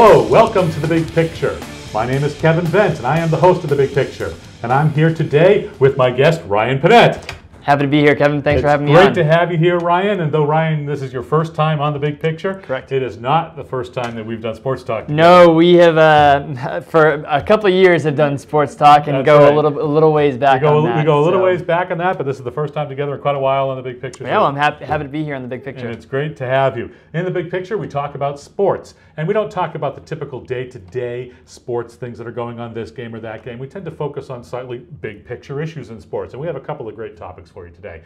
Hello, welcome to The Big Picture. My name is Kevin Vent, and I am the host of The Big Picture. And I'm here today with my guest, Ryan Panett. Happy to be here, Kevin. Thanks it's for having me great on. to have you here, Ryan. And though, Ryan, this is your first time on The Big Picture, Correct. it is not the first time that we've done sports talk. together. no, we have uh, for a couple of years have done sports talk and That's go right. a little a little ways back We go, on that. we go a little so- ways back on that, but this is the first time together in quite a while on The Big Picture. Yeah, so- I'm happy, happy to be here on the big And picture. it's great to have you. In the big picture, we talk about sports. And we don't talk about the typical day to day sports things that are going on this game or that game. We tend to focus on slightly big picture issues in sports. And we have a couple of great topics for you today.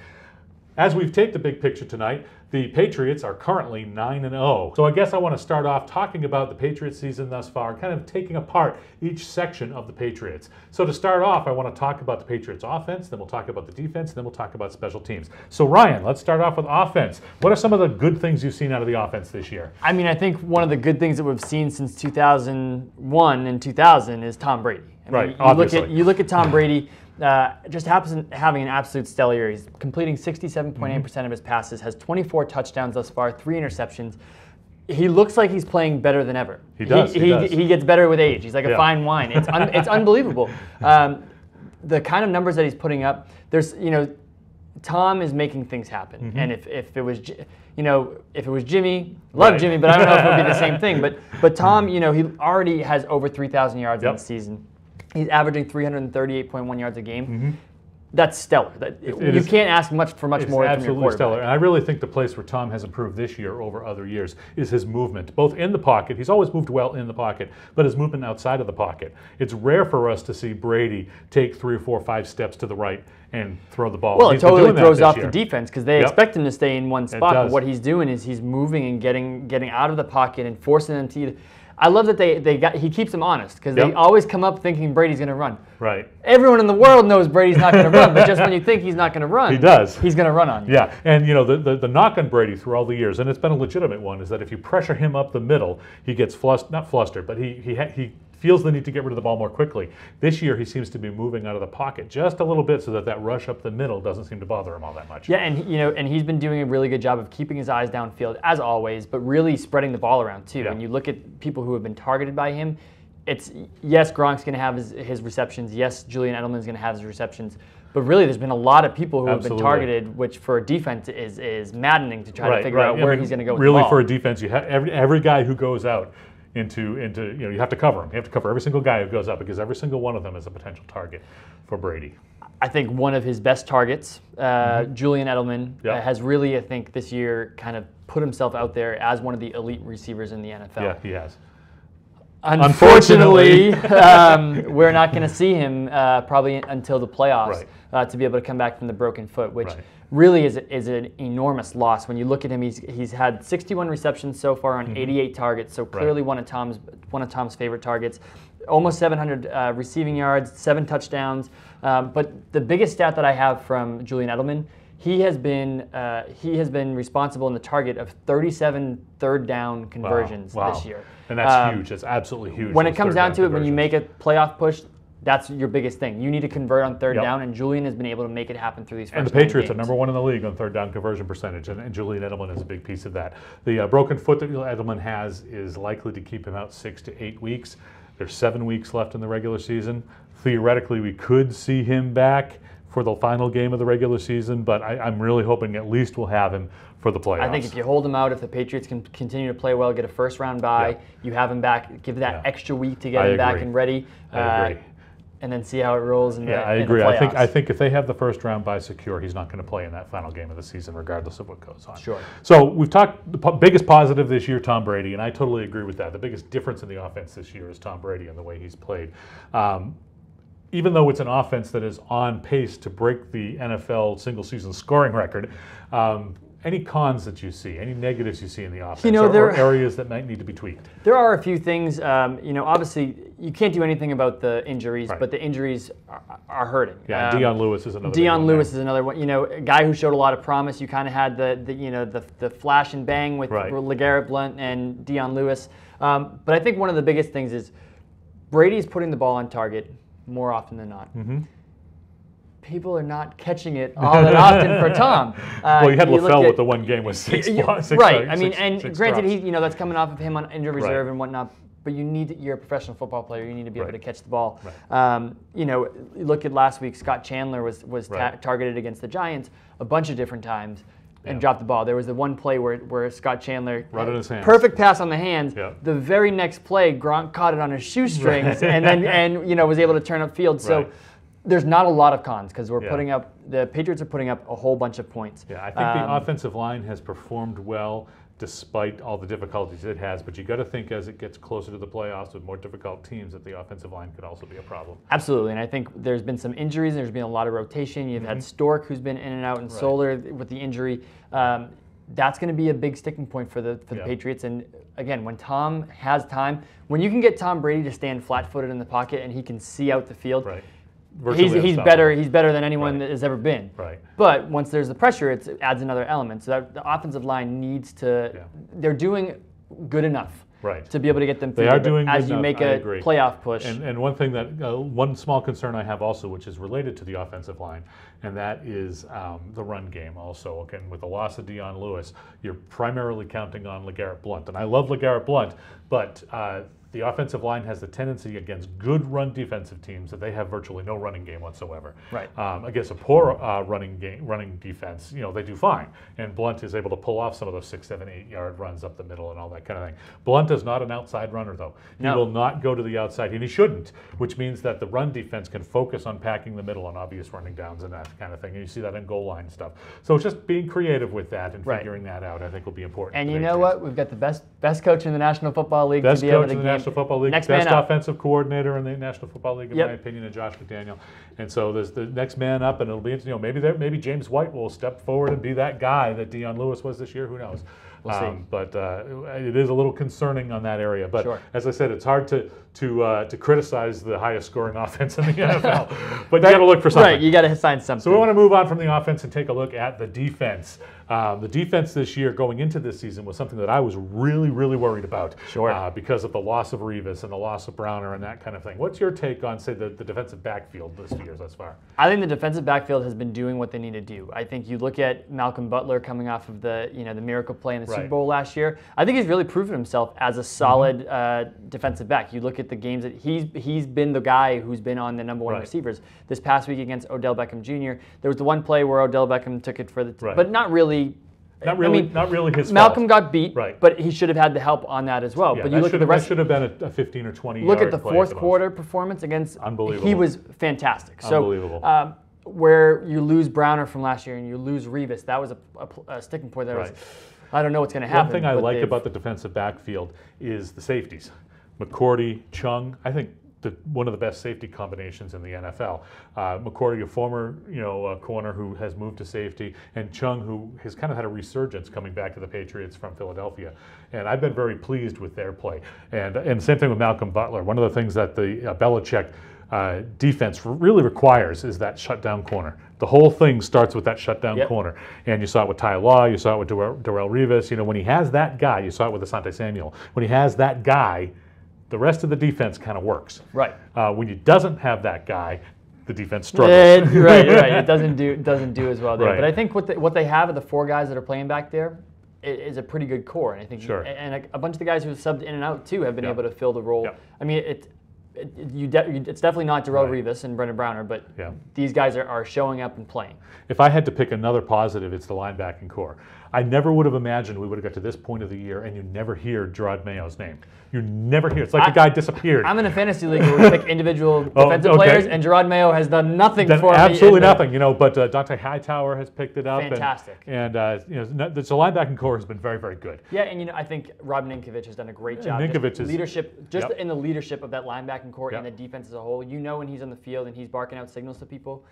As we've taped the big picture tonight, the Patriots are currently 9 and 0. So I guess I want to start off talking about the Patriots season thus far, kind of taking apart each section of the Patriots. So to start off, I want to talk about the Patriots offense, then we'll talk about the defense, and then we'll talk about special teams. So Ryan, let's start off with offense. What are some of the good things you've seen out of the offense this year? I mean, I think one of the good things that we've seen since 2001 and 2000 is Tom Brady. I mean, Right, You look obviously. at you look at Tom Brady. Uh, just happens having an absolute stellar year. He's completing 67.8 Mm-hmm. percent of his passes, has 24 touchdowns thus far, three interceptions. He looks like he's playing better than ever. He does, He, he does. he gets better with age. He's like a fine wine. It's un, it's unbelievable. Um, the kind of numbers that he's putting up. There's you know, Tom is making things happen. Mm-hmm. And if, if it was, you know, if it was Jimmy, love Right. Jimmy, but I don't know if it would be the same thing. But but Tom, you know, he already has over 3,000 yards in the season. He's averaging 338.1 yards a game. That's stellar. That, Mm-hmm. it you is- can't ask much for much more absolutely stellar. And I really think the place where Tom has improved this year over other years is his movement, both in the pocket. He's always moved well in the pocket, but his movement outside of the pocket. It's rare for us to see Brady take three or four or five steps to the right and throw the ball. Well, it He's totally throws off year. the defense because they Yep. expect him to stay in one spot. But what he's doing is he's moving and getting getting out of the pocket and forcing them to. Either, I love that they, they got he keeps them honest because they always come up thinking Brady's going to run. Right. Everyone in the world knows Brady's not going to run, but just when you think he's not going to run, He does. He's going to run on you. Yeah, and you know the, the the knock on Brady through all the years, and it's been a legitimate one, is that if you pressure him up the middle, he gets flust not flustered, but he he he feels the need to get rid of the ball more quickly. This year, he seems to be moving out of the pocket just a little bit, so that that rush up the middle doesn't seem to bother him all that much. Yeah, and you know, and he's been doing a really good job of keeping his eyes downfield as always, but really spreading the ball around too. Yeah. And you look at people who have been targeted by him. It's yes, Gronk's going to have his, his receptions. Yes, Julian Edelman's going to have his receptions. But really, there's been a lot of people who have been targeted, which for a defense is is maddening to try right, to figure right. out I where mean, he's going to go. With Really, for a defense, you have every every guy who goes out into into you know you have to cover them. You have to cover every single guy who goes up because every single one of them is a potential target for Brady. I think one of his best targets, uh, Julian Edelman, Mm-hmm. Uh, has really, I think, this year kind of put himself out there as one of the elite receivers in the NFL. Yeah, he has. Unfortunately, um, we're not going to see him uh, probably until the playoffs Right. Uh, to be able to come back from the broken foot, which Right. really is, is an enormous loss. When you look at him, he's, he's had 61 receptions so far on 88 targets, so clearly one of Tom's one of Tom's favorite targets. Almost 700 uh, receiving yards, seven touchdowns. Um, but the biggest stat that I have from Julian Edelman, he has been uh, he has been responsible in the target of 37 third down conversions wow. this year. and that's Um, huge. That's absolutely huge. when it comes down to it, when you make a playoff push, that's your biggest thing. You need to convert on third Yep. down, and Julian has been able to make it happen through these first And the Patriots are number one in the league on third down conversion percentage, and, and Julian Edelman is a big piece of that. The uh, broken foot that Edelman has is likely to keep him out six to eight weeks. There's seven weeks left in the regular season. Theoretically, we could see him back for the final game of the regular season, but I, I'm really hoping at least we'll have him for the playoffs. I think if you hold him out, if the Patriots can continue to play well, get a first round bye, Yeah. you have him back, give that Yeah. extra week to get I him back and ready, I uh, agree. And then see how it rolls in the Yeah, I the agree. I think I think if they have the first round by secure, he's not going to play in that final game of the season, regardless of what goes on. Sure. So we've talked the biggest positive this year, Tom Brady, and I totally agree with that. The biggest difference in the offense this year is Tom Brady and the way he's played. Um, even though it's an offense that is on pace to break the NFL single season scoring record, um, any cons that you see, any negatives you see in the offense, you know, or, or areas that might need to be tweaked? There are a few things, um, you know, obviously you can't do anything about the injuries, Right. but the injuries are, are hurting. Yeah, Um, Dion Lewis is another. Dion one there. Lewis is another one. You know, a guy who showed a lot of promise. You kind of had the, the you know the, the flash and bang with Right. LeGarrette Blunt and Dion Lewis. Um, but I think one of the biggest things is Brady's putting the ball on target more often than not. Mm-hmm. People are not catching it all that often for Tom. Uh, Well, you had look LaFell with the one game with six, Yeah, blo- six right. uh, I mean, six- and six granted, drops. he you know that's coming off of him on injured reserve Right. and whatnot. but you need you're a professional football player. You need to be Right. able to catch the ball. Right. Um, you know, look at last week. Scott Chandler was was ta- targeted against the Giants a bunch of different times and Yeah. dropped the ball. There was the one play where, where Scott Chandler Right in his hands. perfect pass on the hands. Yeah. The very next play, Gronk caught it on his shoestrings and then and you know was able to turn up field. So. Right. There's not a lot of cons because we're Yeah. putting up the Patriots are putting up a whole bunch of points. Yeah, I think the Um, offensive line has performed well despite all the difficulties it has. But you got to think as it gets closer to the playoffs with more difficult teams that the offensive line could also be a problem. Absolutely, and I think there's been some injuries. and There's been a lot of rotation. You've had Stork, who's been in and out, and Mm-hmm. Right. Solder with the injury. Um, that's going to be a big sticking point for the for the Yeah. Patriots. And again, when Tom has time, when you can get Tom Brady to stand flat-footed in the pocket and he can see out the field, Right. He's, he's better. He's better than anyone Right. that has ever been. Right. But once there's the pressure, it's, it adds another element. So that the offensive line needs to. Yeah. They're doing good enough. Right. To be able to get them. through. They are doing as you enough, make a playoff push. And, and one thing that, uh, one small concern I have also, which is related to the offensive line, and that is um, the run game also. Again, with the loss of Dion Lewis, you're primarily counting on LeGarrette Blunt. And I love LeGarrette Blunt, but uh, the offensive line has the tendency against good run defensive teams that they have virtually no running game whatsoever. Right. Um, against a poor uh, running game, running defense, you know, they do fine. And Blunt is able to pull off some of those six, seven, eight yard runs up the middle and all that kind of thing. Blunt is not an outside runner, though. He No. will not go to the outside, and he shouldn't, which means that the run defense can focus on packing the middle on obvious running downs and that kind of thing. And you see that in goal line stuff. So it's just being creative with that and Right. figuring that out, I think, will be important. And you know what? We've got the best best coach in the National Football League Best to be able to in the game- National Football League, Next best offensive coordinator in the National Football League, in Yep. my opinion, is Josh McDaniel. And so there's the next man up, and it'll be interesting. You know, maybe there, maybe James White will step forward and be that guy that Dion Lewis was this year. Who knows? We'll see. but uh, it is a little concerning on that area. But Sure. as I said, it's hard to to uh, to criticize the highest scoring offense in the NFL. but you got to look for something. Right, you got to find something. So we want to move on from the offense and take a look at the defense. Um, the defense this year, going into this season, was something that I was really, really worried about. Sure. Uh, because of the loss of Revis and the loss of Browner and that kind of thing. What's your take on, say, the, the defensive backfield this year thus far? I think the defensive backfield has been doing what they need to do. I think you look at Malcolm Butler coming off of the you know the miracle play in the Super Bowl last year. I think he's really proven himself as a solid uh, defensive back. You look at the games that he's he's been the guy who's been on the number one Right. receivers. This past week against Odell Beckham Jr., there was the one play where Odell Beckham took it for the, Right. but not really. Not I really, mean, not really his Malcolm fault. got beat, Right. but he should have had the help on that as well. Yeah, but you look at the rest. That should have been a, a 15 or 20 look at the fourth quarter performance against. Unbelievable. He was fantastic. So, Unbelievable. Um, where you lose Browner from last year and you lose Revis, that was a, a a sticking point. That was, I don't know what's going to happen. One thing I like about the defensive backfield is the safeties. McCourty, Chung, I think the, one of the best safety combinations in the NFL. Uh, McCourty, a former you know uh, corner who has moved to safety, and Chung, who has kind of had a resurgence coming back to the Patriots from Philadelphia. And I've been very pleased with their play. And and same thing with Malcolm Butler. One of the things that the uh, Belichick uh, defense really requires is that shutdown corner. The whole thing starts with that shutdown Yep. corner. And you saw it with Ty Law, you saw it with Darrelle, Darrelle Revis. You know, when he has that guy, you saw it with Asante Samuel. When he has that guy, the rest of the defense kind of works. Right. Uh, when you doesn't have that guy, the defense struggles. Eh, right, right. It doesn't do doesn't do as well there. Right. But I think what they, what they have of the four guys that are playing back there is a pretty good core. And I think Sure. and a, a bunch of the guys who have subbed in and out too have been Yeah. able to fill the role. Yeah. I mean, it, it, it- you, de- it's definitely not Darrelle Right. Revis and Brandon Browner, but Yeah. these guys are, are showing up and playing. If I had to pick another positive, it's the linebacking core. I never would have imagined we would have got to this point of the year and you never hear Jerod Mayo's name. You never hear. It's like I- the guy disappeared. I'm in a fantasy league where we pick individual Oh, defensive okay. players, and Gerard Mayo has done nothing Done for me. absolutely the- nothing, you know. But uh, Dont'a Hightower has picked it up. and- Fantastic. And, uh, you know, no- the linebacking core has been very, very good. Yeah, and you know, I think Rob Ninkovich has done a great job. Ninkovich is- leadership, just Yep. in the leadership of that linebacking core and the defense as a whole. You know, when he's on the field and he's barking out signals to people,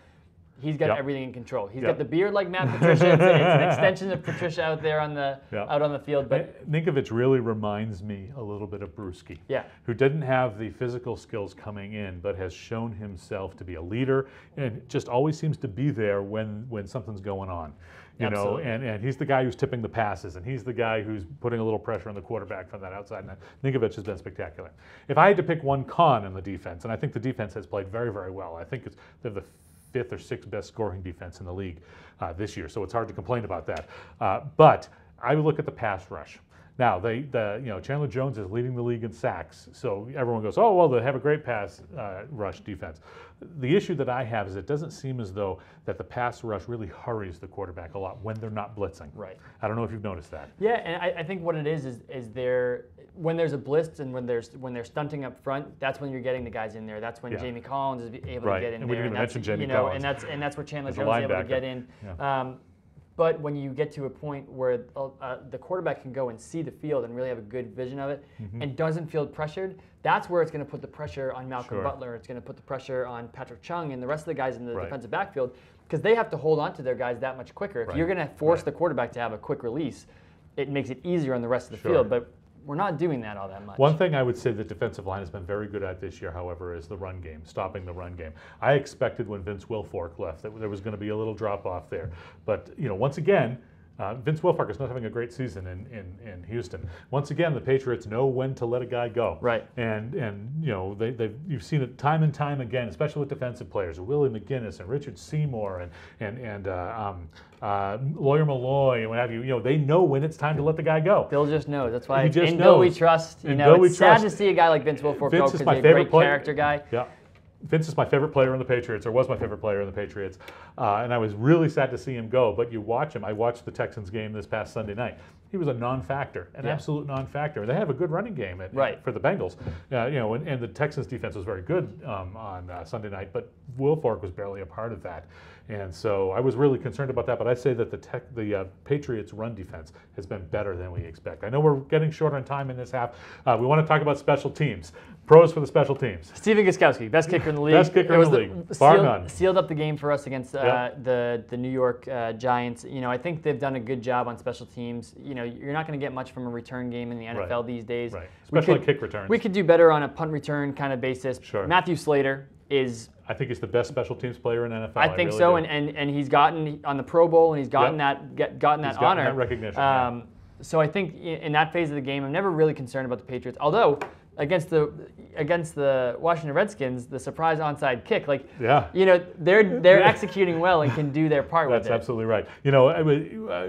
he's got Yep. everything in control. He's Yep. got the beard like Matt Patricia. It's, an extension of Patricia out there on the Yep. out on the field. But Ninkovich really reminds me a little bit of Bruschi. Yeah. Who didn't have the physical skills coming in, but has shown himself to be a leader and just always seems to be there when when something's going on. You Absolutely. know, and, and he's the guy who's tipping the passes, and he's the guy who's putting a little pressure on the quarterback from that outside. And Ninkovich has been spectacular. If I had to pick one con in the defense, and I think the defense has played very, very well. I think it's they're the fifth or sixth best scoring defense in the league uh, this year, so it's hard to complain about that. Uh, but I look at the pass rush. Now, they, the, you know, Chandler Jones is leading the league in sacks, so everyone goes, oh, well, they have a great pass uh, rush defense. The issue that I have is it doesn't seem as though that the pass rush really hurries the quarterback a lot when they're not blitzing. Right. I don't know if you've noticed that. Yeah, and I, I think what it is is is there when there's a blitz and when there's when they're stunting up front, that's when you're getting the guys in there. That's when Yeah. Jamie Collins is able Right, to get in and we didn't even mention Jamie you know, Collins. and that's and that's where Chandler As Jones is able to get in. Yeah. Um, but when you get to a point where uh, uh, the quarterback can go and see the field and really have a good vision of it and doesn't feel pressured, that's where it's going to put the pressure on Malcolm Sure. Butler. It's going to put the pressure on Patrick Chung and the rest of the guys in the Right. defensive backfield because they have to hold on to their guys that much quicker. If Right. you're going to force Right. the quarterback to have a quick release, it makes it easier on the rest of the Sure. field. But we're not doing that all that much. One thing I would say the defensive line has been very good at this year, however, is the run game, stopping the run game. I expected when Vince Wilfork left that there was going to be a little drop off there, but you know, once again. Uh, Vince Wilfork is not having a great season in, in, in Houston. Once again, the Patriots know when to let a guy go. Right. And and you know they they you've seen it time and time again, especially with defensive players, Willie McGinest and Richard Seymour and and and uh, um, uh, Lawyer Milloy and what have you. You know they know when it's time to let the guy go. Bill just knows. That's why He just in Bill we trust. You In know, Bill we it's sad to see a guy like Vince Wilfork Vince go is because my he's a favorite great player. character guy. Yeah. Vince is my favorite player in the Patriots, or was my favorite player in the Patriots, uh, and I was really sad to see him go. But you watch him. I watched the Texans game this past Sunday night. He was a non-factor, an Yeah. absolute non-factor. They have a good running game at, Right. for the Bengals, uh, you know, and, and the Texans defense was very good um, on uh, Sunday night, but Wilfork was barely a part of that. And so I was really concerned about that. But I say that the tech, the uh, Patriots' run defense has been better than we expect. I know we're getting short on time in this half. Uh, we want to talk about special teams. Pros for the special teams. Stephen Gostkowski, best kicker in the league. Best kicker in was the league, bar sealed, none. Sealed up the game for us against uh, Yeah. the the New York uh, Giants. You know, I think they've done a good job on special teams. You know, you're not going to get much from a return game in the NFL Right. these days. Right. Especially could- kick returns. We could do better on a punt return kind of basis. Sure. Matthew Slater is I think he's the best special teams player in NFL. I think really so, do. and, and and he's gotten on the Pro Bowl, and he's gotten Yep. that get, gotten that He's gotten honor, that recognition, yeah. Um, So I think in that phase of the game, I'm never really concerned about the Patriots. Although against the against the Washington Redskins, the surprise onside kick, like Yeah. you know they're they're executing well and can do their part That's with it. absolutely right. You know, it was,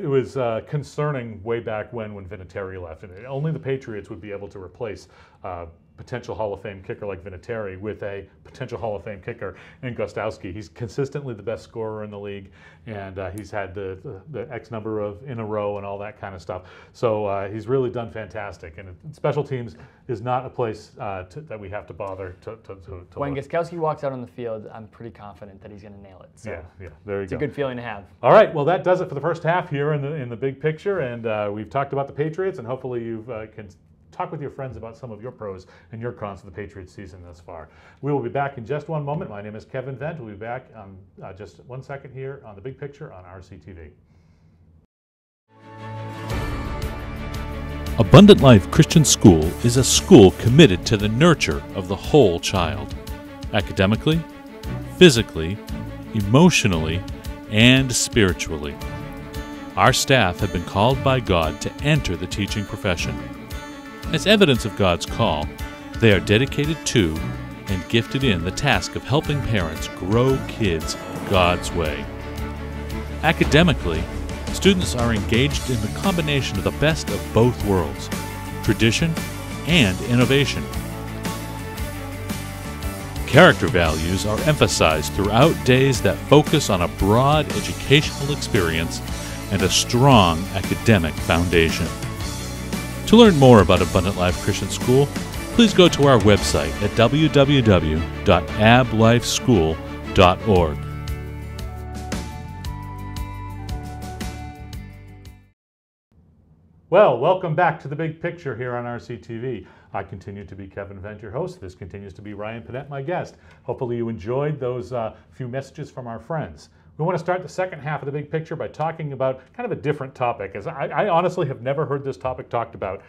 it was uh, concerning way back when when Vinatieri left, and only the Patriots would be able to replace uh, potential Hall of Fame kicker like Vinatieri with a potential Hall of Fame kicker in Gostkowski. He's consistently the best scorer in the league, and uh, he's had the, the, the X number of in a row and all that kind of stuff. So uh, he's really done fantastic. And special teams is not a place uh, to, that we have to bother to, to, to, to When look. Gostkowski walks out on the field, I'm pretty confident that he's going to nail it. So yeah, yeah, there you it's a good feeling to have. All right, well, that does it for the first half here in the in the big picture, and uh, we've talked about the Patriots, and hopefully you uh, can talk with your friends about some of your pros and your cons of the Patriots season thus far. We will be back in just one moment. My name is Kevin Vent. We'll be back on uh, just one second here on the big picture on RCTV. Abundant Life Christian School is a school committed to the nurture of the whole child, academically, physically, emotionally, and spiritually. Our staff have been called by God to enter the teaching profession. As evidence of God's call, they are dedicated to and gifted in the task of helping parents grow kids God's way. Academically, students are engaged in the combination of the best of both worlds tradition and innovation. Character values are emphasized throughout days that focus on a broad educational experience and a strong academic foundation. To learn more about Abundant Life Christian School, please go to our website at www.ablifeschool.org. Well, welcome back to the big picture here on RCTV. I continue to be Kevin Vent, your host. This continues to be Ryan Panett, my guest. Hopefully, you enjoyed those uh, few messages from our friends. We want to start the second half of the big picture by talking about kind of a different topic, as I, I honestly have never heard this topic talked about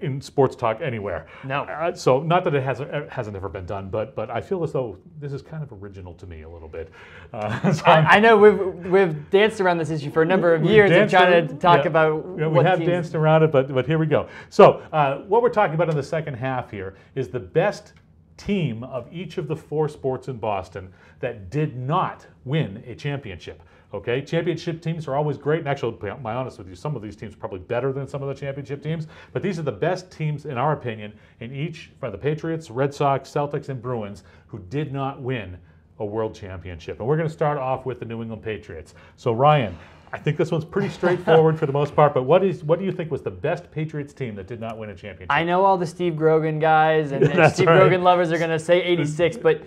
in sports talk anywhere. No. Uh, so, not that it hasn't uh, hasn't ever been done, but but I feel as though this is kind of original to me a little bit. Uh, so I, I know we've we've danced around this issue for a number of years danced trying to talk yeah, about yeah, we have teams- danced around it, but but here we go. So uh, what we're talking about in the second half here is the best team of each of the four sports in Boston that did not win a championship. Okay, championship teams are always great, and actually, to be honest with you, some of these teams are probably better than some of the championship teams. But these are the best teams, in our opinion, in each from the Patriots, Red Sox, Celtics, and Bruins, who did not win a world championship. And we're going to start off with the New England Patriots. So Ryan, I think this one's pretty straightforward for the most part. But what is what do you think was the best Patriots team that did not win a championship? I know all the Steve Grogan guys and, and Steve right. Grogan lovers are going to say 86, but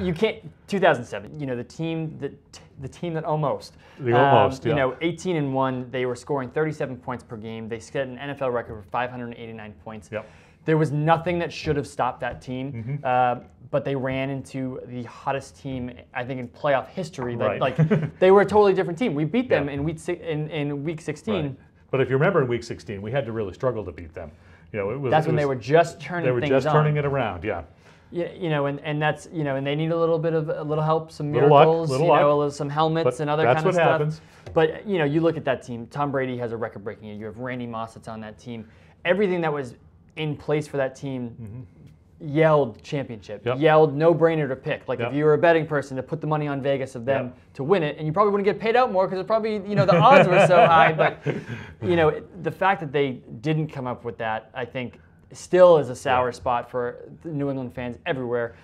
you can't. 2007, you know the team that the team that almost. The almost, you know, 18 and one. They were scoring 37 points per game. They set an NFL record for 589 points. Yep. There was nothing that should have stopped that team, Mm-hmm. uh, but they ran into the hottest team I think in playoff history. Like, Right. like they were a totally different team. We beat them Yeah. in week in, in week 16. Right. But if you remember in Week 16, we had to really struggle to beat them. You know, it was That's it when they were just turning they were things just on. turning it around. Yeah. Yeah, you know, and, and that's you know, and they need a little bit of a little help, some Little miracles, you know, luck. a little- some helmets But and other kind of stuff. That's what happens. But you know, you look at that team. Tom Brady has a record-breaking year. You have Randy Moss that's on that team. Everything that was in place for that team mm-hmm. Yelled championship. Yep. Yelled no-brainer to pick. Like Yep. if you were a betting person to put the money on Vegas of them Yep. to win it, and you probably wouldn't get paid out more because it probably you know the odds were so high. But you know, the fact that they didn't come up with that, I think. Still is a sour spot for the New England fans everywhere.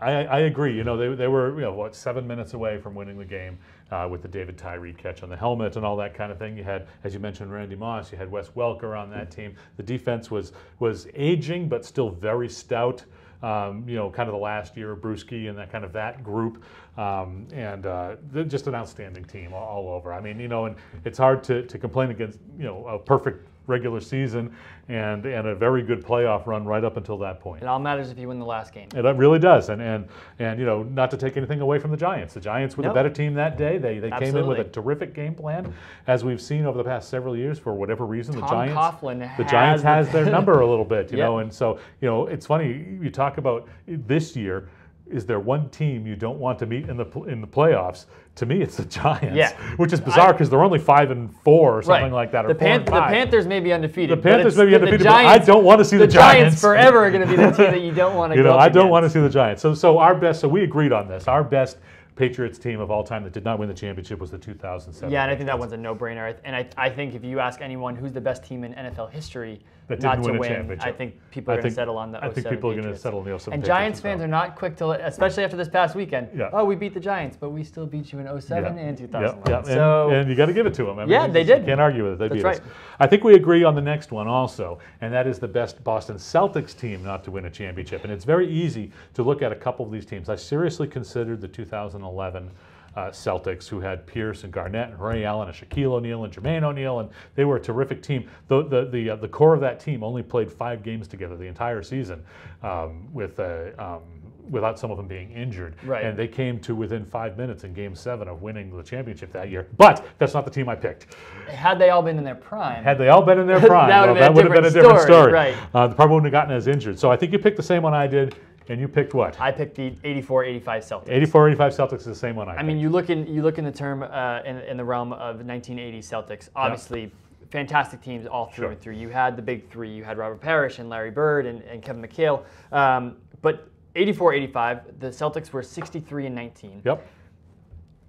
I, I agree. You know, they, they were, you know, what, seven minutes away from winning the game uh, with the David Tyree catch on the helmet and all that kind of thing. You had, as you mentioned, Randy Moss. You had Wes Welker on that team. The defense was was aging, but still very stout. Um, you know, kind of the last year of Bruschi and that kind of that group, um, and uh, just an outstanding team all, all over. I mean, you know, and it's hard to, to complain against you know a perfect regular season and and a very good playoff run right up until that point. It all matters if you win the last game. It really does, and and and you know, not to take anything away from the Giants. The Giants were the better team that day. They they came in with a terrific game plan, as we've seen over the past several years. For whatever reason, the Giants Coughlin the Giants has has their number a little bit, you Yep. know. And so you know, it's funny. You talk about this year. Is there one team you don't want to meet in the in the playoffs? To me, it's the Giants. Yeah. which is bizarre because they're only five and four or something Right. like that. The, and the. Panthers may be undefeated. The Panthers may be undefeated, the I don't want to see the Giants Giants. forever are going to be the team that you don't want to You know, I don't want to see the Giants. So, so our best. So we agreed on this. Our best Patriots team of all time that did not win the championship was the 2007. Yeah, and I think that one's a no-brainer. And I, I think if you ask anyone who's the best team in NFL history That not didn't to win a championship. I think people are going to settle on the I think 07 people are gonna settle on the 07 And Giants fans well. are not quick to, especially after this past weekend. Yeah. Oh, we beat the Giants, but we still beat you in 07 and 2001. Yeah, yeah. And, So and you got to give it to them. I mean, Yeah, they did. Can't argue with it. They That's beat us. right. I think we agree on the next one also, and that is the best Boston Celtics team not to win a championship. And it's very easy to look at a couple of these teams. I seriously considered the 2011 uh, Celtics, who had Pierce and Garnett and Ray Allen and Shaquille O'Neal and Jermaine O'Neal, and they were a terrific team. The the the, uh, the core of that team only played five games together the entire season, um, with. Uh, um, Without some of them being injured, Right. and they came to within five minutes in Game Seven of winning the championship that year. But that's not the team I picked. had they all been in their prime, Had they all been in their prime, That would've been a that would have been a different story. story, right. Uh, they probably wouldn't have gotten as injured. So I think you picked the same one I did, and you picked what? I picked the 84-85 Celtics. 84 85 Celtics is the same one I I picked. mean, you look in you look in the term uh, in, in the realm of 1980 Celtics. Obviously, fantastic teams all through Sure. and through. You had the big three. You had Robert Parish and Larry Bird and, and Kevin McHale. Um, but 84-85, the Celtics were 63 and 19. Yep.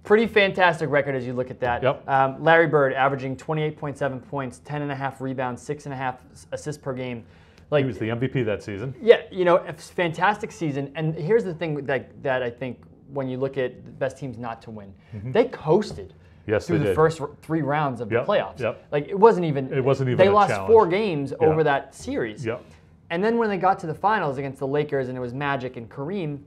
Pretty fantastic record as you look at that. Yep. Um, Larry Bird averaging 28.7 points, 10 and a half rebounds, six and a half assists per game. Like He was the MVP that season. yeah, you know, fantastic season. And here's the thing that that I think when you look at the best teams not to win, they coasted Mm-hmm. Yes, through the did. first three rounds of Yep, the playoffs. yep. Like it wasn't even. It wasn't even They lost challenge. four games over that series. Yep. And then when they got to the finals against the Lakers and it was Magic and Kareem,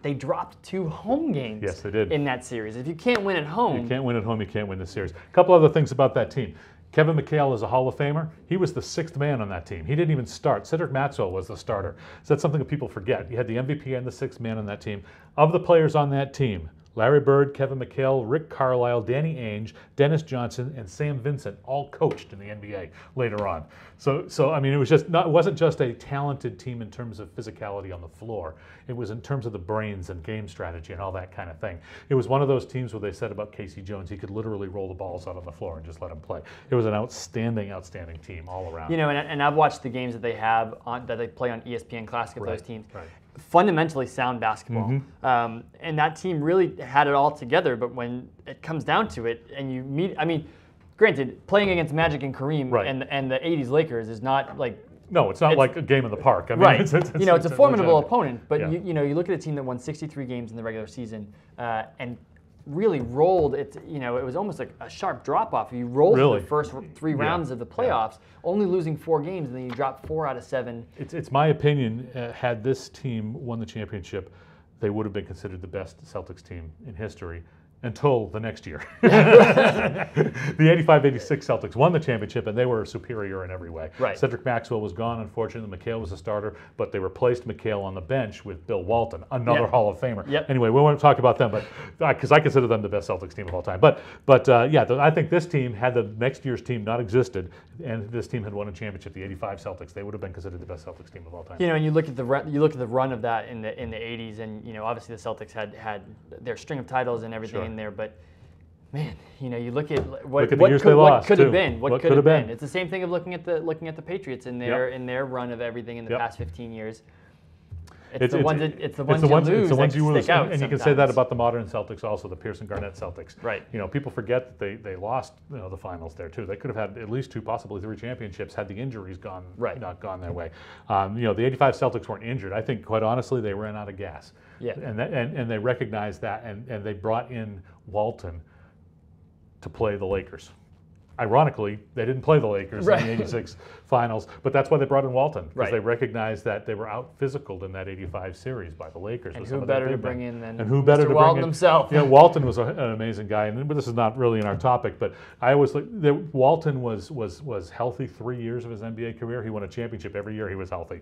they dropped two home games. Yes, they did. In that series, if you can't win at home, You can't win at home, you can't win the series. A couple other things about that team. Kevin McHale is a Hall of Famer. He was the sixth man on that team. He didn't even start. Cedric Maxwell was the starter. So that's something that people forget. You had the MVP and the sixth man on that team. Of the players on that team, Larry Bird, Kevin McHale, Rick Carlisle, Danny Ainge, Dennis Johnson, and Sam Vincent all coached in the NBA later on. So, so I mean, it was just not. It wasn't just a talented team in terms of physicality on the floor. It was in terms of the brains and game strategy and all that kind of thing. It was one of those teams where they said about K.C. Jones, he could literally roll the balls out on the floor and just let him play. It was an outstanding, outstanding team all around. you know, and, and I've watched the games that they have on that they play on ESPN Classic of those teams. right. Fundamentally sound basketball. Mm-hmm. Um, and that team really had it all together. But when it comes down to it, and you meet, I mean, granted, playing against Magic and Kareem Right. and and the '80s Lakers is not like No, it's not It's- like a game in the park. I mean, right. It's, it's, you know, it's a formidable opponent, but Yeah. you, you know, you look at a team that won 63 games in the regular season uh, and really rolled it. You know, it was almost like a sharp drop off. You rolled Really? the first three Yeah. rounds of the playoffs, only losing four games, and then you dropped four out of seven. It's, it's my opinion, uh, had this team won the championship, they would have been considered the best Celtics team in history until the next year. the 85 86 Celtics won the championship and they were superior in every way. Right. Cedric Maxwell was gone, unfortunately. McHale was a starter, but they replaced McHale on the bench with Bill Walton, another Yep. Hall of Famer. Yep. Anyway, we won't talk about them, but because I consider them the best Celtics team of all time. But but uh, yeah, the, I think this team had the next year's team not existed, and this team had won a championship, the '85 Celtics, they would have been considered the best Celtics team of all time. You know, and you look at the run, you look at the run of that in the in the 80s, and you know, obviously the Celtics had had their string of titles and everything Sure. in there, but. Man, you know, you look at what, Look at what could, what lost, could have been, what, What could could have have been. been. It's the same thing of looking at the looking at the Patriots in their Yep. in their run of everything in the Yep. past 15 years. It's, It's, the it's- ones that, it's the ones the you lose it's the ones that you lose, and you can say that about the modern Celtics also, the Pierce and Garnett Celtics. Right. You know, people forget that they, they lost you know the finals there too. They could have had at least two, possibly three championships had the injuries gone Right. not gone their way. Um, you know, the '85 Celtics weren't injured. I think, quite honestly, they ran out of gas. Yeah. And that, and, and they recognized that, and, and they brought in Walton to play the Lakers. Ironically, they didn't play the Lakers Right. in the '86 finals, but that's why they brought in Walton because Right. they recognized that they were out physicaled in that '85 series by the Lakers. And who better to bring in than and who better Mr. to Walton bring in himself? Yeah, Walton was a, an amazing guy, and but this is not really in our topic. But I always like that Walton was was was healthy three years of his NBA career. He won a championship every year he was healthy.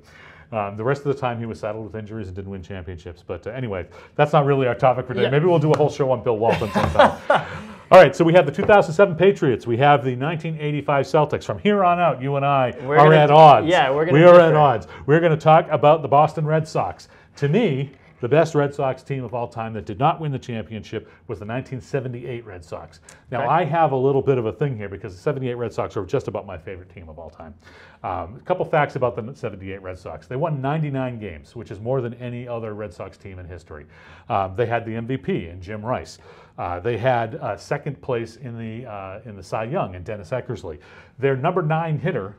Um, the rest of the time he was saddled with injuries and didn't win championships. But uh, anyway, that's not really our topic for today. Yeah. Maybe we'll do a whole show on Bill Walton sometime. All right, so we have the 2007 Patriots. We have the 1985 Celtics. From here on out, you and I We're are gonna- at odds. yeah, we're gonna We are at odds. We're going to talk about the Boston Red Sox. To me, the best Red Sox team of all time that did not win the championship was the 1978 Red Sox. Now, Okay. I have a little bit of a thing here because the 78 Red Sox are just about my favorite team of all time. Um, a couple facts about the 78 Red Sox. They won 99 games, which is more than any other Red Sox team in history. Um, they had the MVP in Jim Rice. Uh, they had uh, second place in the uh, in the Cy Young in Dennis Eckersley. Their number nine hitter,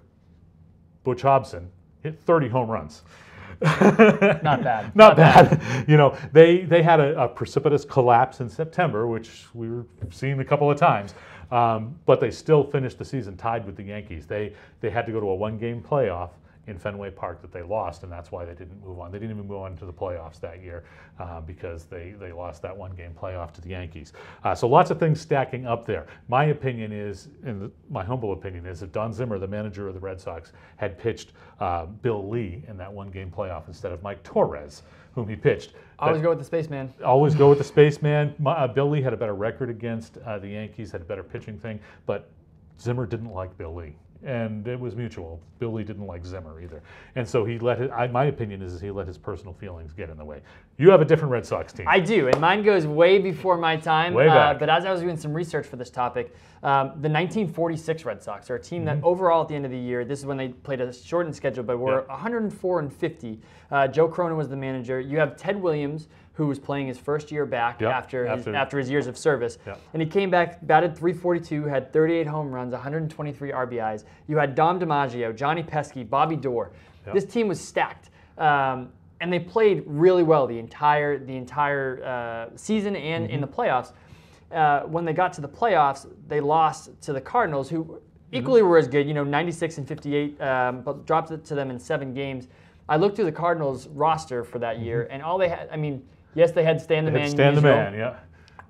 Butch Hobson, hit 30 home runs. Not bad. Not bad. you know, they they had a, a precipitous collapse in September, which we were seeing a couple of times. Um, but they still finished the season tied with the Yankees. They they had to go to a one-game playoff in Fenway Park that they lost, and that's why they didn't move on. They didn't even move on to the playoffs that year uh, because they, they lost that one game playoff to the Yankees. Uh, so lots of things stacking up there. My opinion is, and the, my humble opinion is, that Don Zimmer, the manager of the Red Sox, had pitched uh, Bill Lee in that one game playoff instead of Mike Torrez, whom he pitched. Always go with the spaceman. always go with the spaceman. Uh, Bill Lee had a better record against uh, the Yankees, had a better pitching thing, but Zimmer didn't like Bill Lee. And it was mutual. Billy didn't like Zimmer either. And so he let his, I, my opinion is, is he let his personal feelings get in the way. You have a different Red Sox team. I do, and mine goes way before my time. Way uh, but as I was doing some research for this topic, um, the 1946 Red Sox are a team Mm-hmm. that overall at the end of the year, this is when they played a shortened schedule, but were Yeah. 104 and 50. Uh, Joe Cronin was the manager. You have Ted Williams, who was playing his first year back Yep, after, his, after- after his years of service. Yep. And he came back, batted 342, had 38 home runs, 123 RBIs. You had Dom DiMaggio, Johnny Pesky, Bobby Doerr. Yep. This team was stacked. Um, and they played really well the entire the entire uh, season and Mm-hmm. in the playoffs. Uh, when they got to the playoffs, they lost to the Cardinals, who equally Mm-hmm. were as good. You know, 96 and 58, um, but dropped it to them in seven games. I looked through the Cardinals roster for that year, and all they had, I mean, yes, they had Stan the. Man, Stan the man, yeah.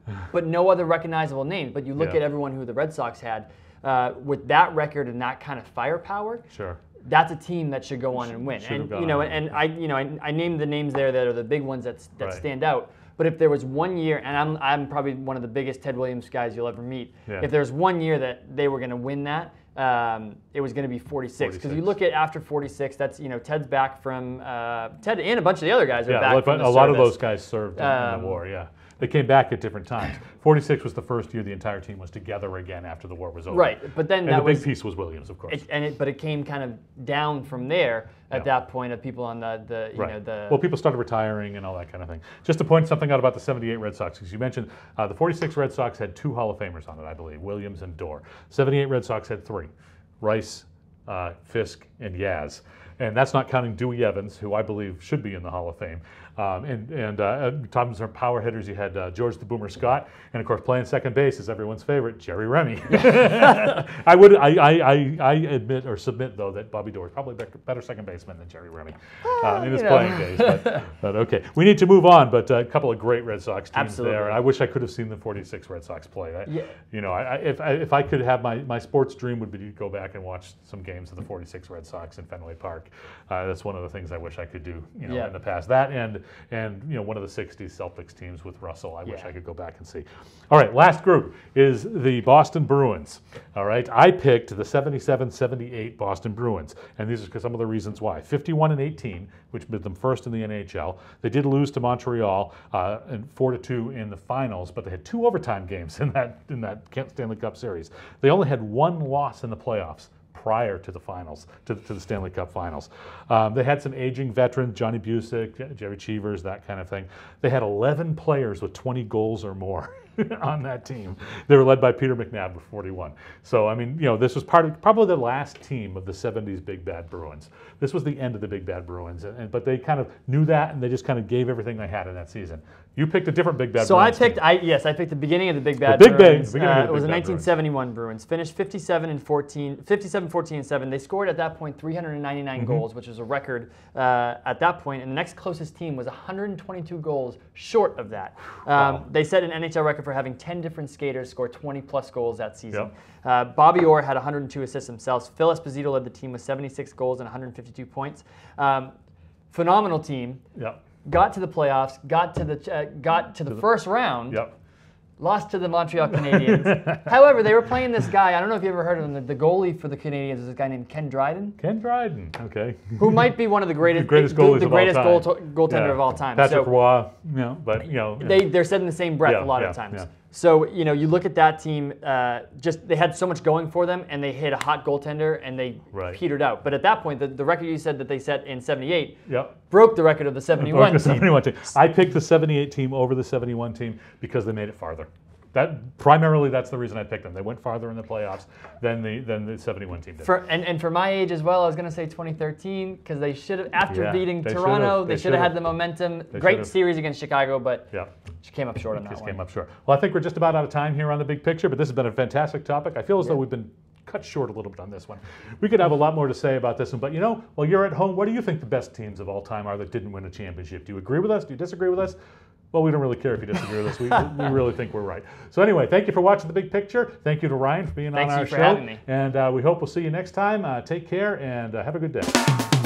but no other recognizable names. But you look Yeah. at everyone who the Red Sox had uh, with that record and that kind of firepower Sure. that's a team that should go on and win. should And you know, on. and I, you know, I, I named the names there that are the big ones that that Right. stand out. But if there was one year, and I'm I'm probably one of the biggest Ted Williams guys you'll ever meet. Yeah. If there's one year that they were going to win that, um, it was going to be 46. Because you look at after 46, that's you know Ted's back from uh, Ted and a bunch of the other guys are Yeah, back a lot of those guys served in, in Um, the war, yeah. They came back at different times. 46 was the first year the entire team was together again after the war was over. Right, but then And that the big piece was Williams, of course. it, and it, but it came kind of down from there at Yeah. that point of people on the the you Right. know the well, people started retiring and all that kind of thing. Just to point something out about the 78 Red Sox, because you mentioned uh, the 46 Red Sox had two Hall of Famers on it, I believe, Williams and Doerr. 78 Red Sox had three Rice, uh, Fisk, and Yaz. And that's not counting Dewey Evans, who I believe should be in the Hall of Fame. Um, and and uh, talking some power hitters, you had uh, George the Boomer Scott, and of course playing second base is everyone's favorite, Jerry Remy. I would I, I, I, admit or submit though that Bobby Doerr is probably better, better second baseman than Jerry Remy uh, in his know. playing days. But, but okay, we need to move on. But uh, a couple of great Red Sox teams Absolutely. there, and I wish I could have seen the '46 Red Sox play. I, Yeah. You know, I, I, if I, if I could have my, my sports dream would be to go back and watch some games of the '46 Red Sox in Fenway Park. Uh, that's one of the things I wish I could do. You know, Yeah. in the past. That and and you know one of the '60s Celtics teams with Russell. I wish I could go back and see. All right, last group is the Boston Bruins. All right, I picked the 77-78 Boston Bruins, and these are some of the reasons why. 51 and 18, which made them first in the NHL. They did lose to Montreal uh, and four to two in the finals, but they had two overtime games in that in that Stanley Cup series. They only had one loss in the playoffs prior to the finals, to, to the Stanley Cup finals. Um, they had some aging veterans, Johnny Bucyk, Jerry Cheevers, that kind of thing. They had 11 players with 20 goals or more on that team. They were led by Peter McNab with 41. So, I mean, you know, this was part of probably the last team of the 70s Big Bad Bruins. This was the end of the Big Bad Bruins, and, and- but they kind of knew that, and they just kind of gave everything they had in that season. You picked a different Big Bad So I Bruins team. picked, I yes, I picked the beginning of the Big Bad Big Bang, Bruins. the of Uh, the it was Big the Bad Bruins. 1971 Bruins. Finished 57 and 14, 57, 14 and 7. They scored at that point 399 Mm-hmm. goals, which was a record uh, at that point. And the next closest team was 122 goals short of that. Um, Wow. They set an NHL record for having 10 different skaters score 20 plus goals that season. Yep. Uh, Bobby Orr had 102 assists himself. Phil Esposito led the team with 76 goals and 152 points. Um, phenomenal team. Yep, Got to the playoffs. Got to the uh, got to the first round yep. lost to the Montreal Canadiens. However, they were playing this guy. I don't know if you ever heard of him. The, the goalie for the Canadiens is this guy named Ken Dryden, Ken Dryden, okay. who might be one of the greatest, the greatest the, goalies the of all greatest time. goal to, goaltender Yeah. of all time. Patrick so Roy, you know, but you know, they they're said in the same breath Yeah, a lot yeah, of times. So you know, you look at that team. Uh, just they had so much going for them, and they hit a hot goaltender, and they Right. petered out. But at that point, the, the record you said that they set in '78 yep. broke the record of the '71 Broke the team. 71 team. I picked the 78 team over the 71 team because they made it farther. That primarily that's the reason I picked them. They went farther in the playoffs than the than the 71 team did. For, and, and for my age as well, I was going to say 2013 because they should have, after Yeah, beating they Toronto, should've, they, they should have had the momentum. They Great should've. series against Chicago, but yeah, just came up short on that just came up short. Well, I think we're just about out of time here on the big picture, but this has been a fantastic topic. I feel as though we've been cut short a little bit on this one. We could have a lot more to say about this one, but you know, while you're at home, what do you think the best teams of all time are that didn't win a championship? Do you agree with us? Do you disagree with us? Well, we don't really care if you disagree with us. We, we really think we're right. So anyway, thank you for watching the big picture. Thank you to Ryan for being Thanks on our for show. having me. And uh, we hope we'll see you next time. Uh, take care and uh, have a good day.